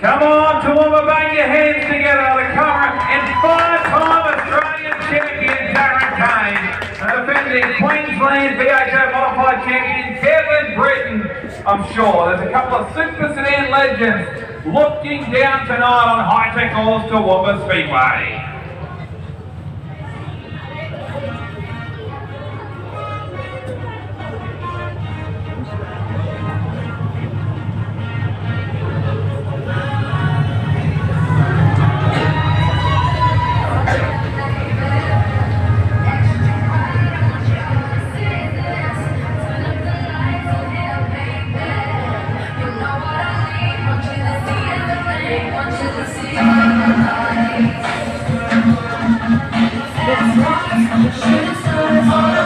Come on, Toowoomba, bang your hands together. The current and five-time Australian champion Darren Kane. And defending Queensland VHO Modified champion Kevin Britton. I'm sure there's a couple of super sedan legends looking down tonight on Hi Tec oils Toowoomba Speedway. It's rock, it's